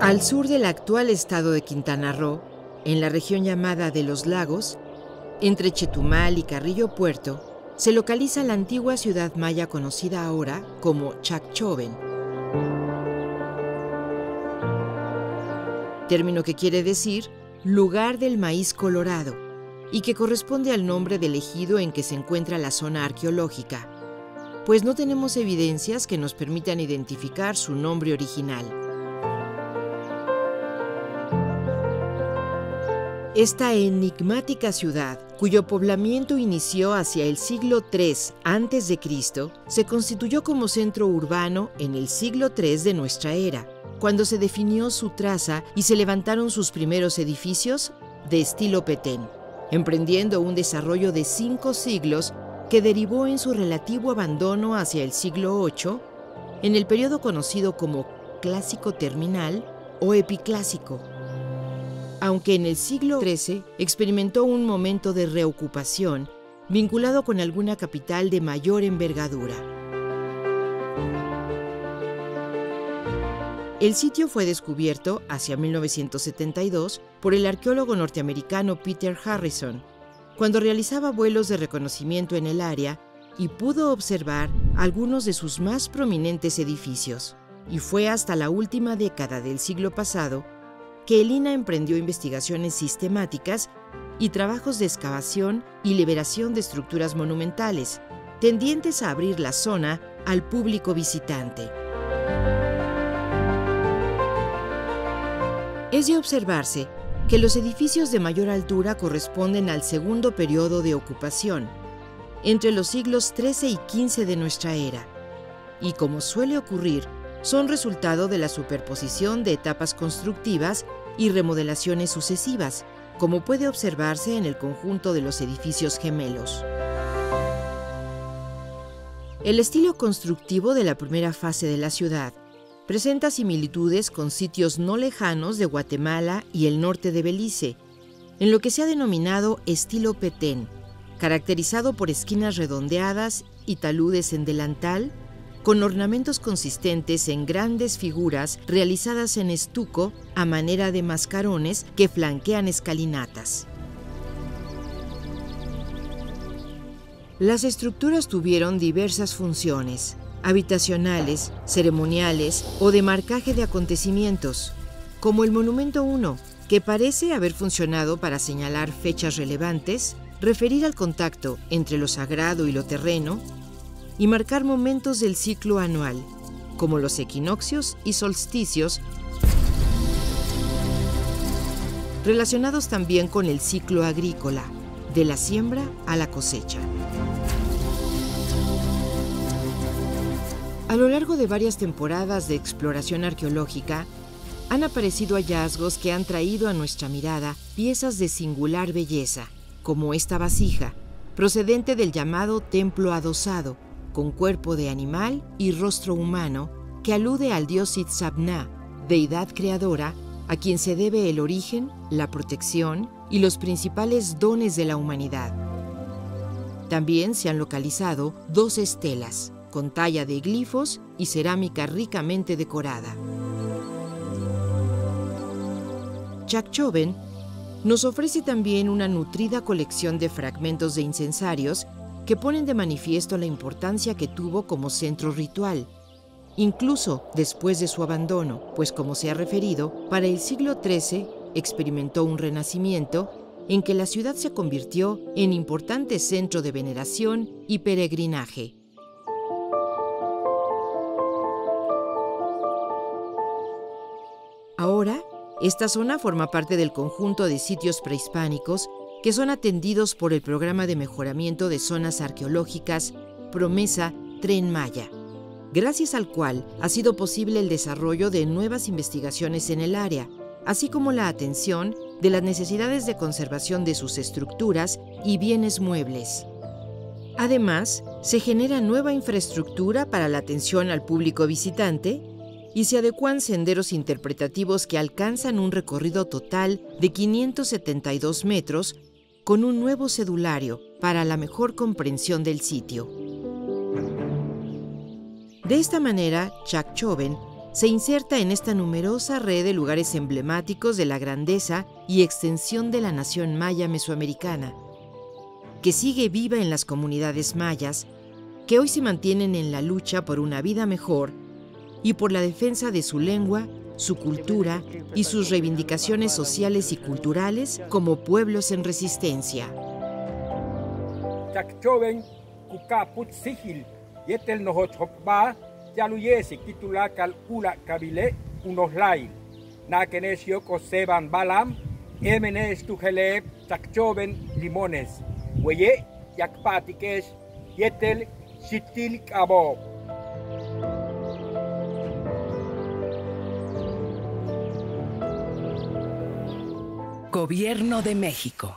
Al sur del actual estado de Quintana Roo, en la región llamada de los lagos, entre Chetumal y Carrillo Puerto, se localiza la antigua ciudad maya conocida ahora como Chacchoven. Término que quiere decir lugar del maíz colorado y que corresponde al nombre del ejido en que se encuentra la zona arqueológica, pues no tenemos evidencias que nos permitan identificar su nombre original. Esta enigmática ciudad, cuyo poblamiento inició hacia el siglo III a.C., se constituyó como centro urbano en el siglo III de nuestra era, cuando se definió su traza y se levantaron sus primeros edificios de estilo Petén, emprendiendo un desarrollo de cinco siglos que derivó en su relativo abandono hacia el siglo VIII, en el periodo conocido como Clásico Terminal o Epiclásico aunque en el siglo XIII experimentó un momento de reocupación vinculado con alguna capital de mayor envergadura. El sitio fue descubierto hacia 1972 por el arqueólogo norteamericano Peter Harrison, cuando realizaba vuelos de reconocimiento en el área y pudo observar algunos de sus más prominentes edificios. Y fue hasta la última década del siglo pasado que el INA emprendió investigaciones sistemáticas y trabajos de excavación y liberación de estructuras monumentales, tendientes a abrir la zona al público visitante. Es de observarse que los edificios de mayor altura corresponden al segundo periodo de ocupación, entre los siglos XIII y XV de nuestra era, y como suele ocurrir, son resultado de la superposición de etapas constructivas y remodelaciones sucesivas, como puede observarse en el conjunto de los edificios gemelos. El estilo constructivo de la primera fase de la ciudad presenta similitudes con sitios no lejanos de Guatemala y el norte de Belice, en lo que se ha denominado estilo Petén, caracterizado por esquinas redondeadas y taludes en delantal, con ornamentos consistentes en grandes figuras realizadas en estuco a manera de mascarones que flanquean escalinatas. Las estructuras tuvieron diversas funciones, habitacionales, ceremoniales o de marcaje de acontecimientos, como el Monumento 1, que parece haber funcionado para señalar fechas relevantes, referir al contacto entre lo sagrado y lo terreno, y marcar momentos del ciclo anual, como los equinoccios y solsticios, relacionados también con el ciclo agrícola, de la siembra a la cosecha. A lo largo de varias temporadas de exploración arqueológica, han aparecido hallazgos que han traído a nuestra mirada piezas de singular belleza, como esta vasija, procedente del llamado templo adosado, con cuerpo de animal y rostro humano, que alude al dios Itzabna, deidad creadora, a quien se debe el origen, la protección y los principales dones de la humanidad. También se han localizado dos estelas, con talla de glifos y cerámica ricamente decorada. Chakchoven nos ofrece también una nutrida colección de fragmentos de incensarios que ponen de manifiesto la importancia que tuvo como centro ritual, incluso después de su abandono, pues como se ha referido, para el siglo XIII experimentó un renacimiento en que la ciudad se convirtió en importante centro de veneración y peregrinaje. Ahora, esta zona forma parte del conjunto de sitios prehispánicos que son atendidos por el Programa de Mejoramiento de Zonas Arqueológicas Promesa Tren Maya, gracias al cual ha sido posible el desarrollo de nuevas investigaciones en el área, así como la atención de las necesidades de conservación de sus estructuras y bienes muebles. Además, se genera nueva infraestructura para la atención al público visitante y se adecuan senderos interpretativos que alcanzan un recorrido total de 572 metros con un nuevo cedulario para la mejor comprensión del sitio. De esta manera, Chacchoven se inserta en esta numerosa red de lugares emblemáticos de la grandeza y extensión de la nación maya mesoamericana, que sigue viva en las comunidades mayas, que hoy se mantienen en la lucha por una vida mejor y por la defensa de su lengua, su cultura y sus reivindicaciones sociales y culturales como pueblos en resistencia. Gobierno de México.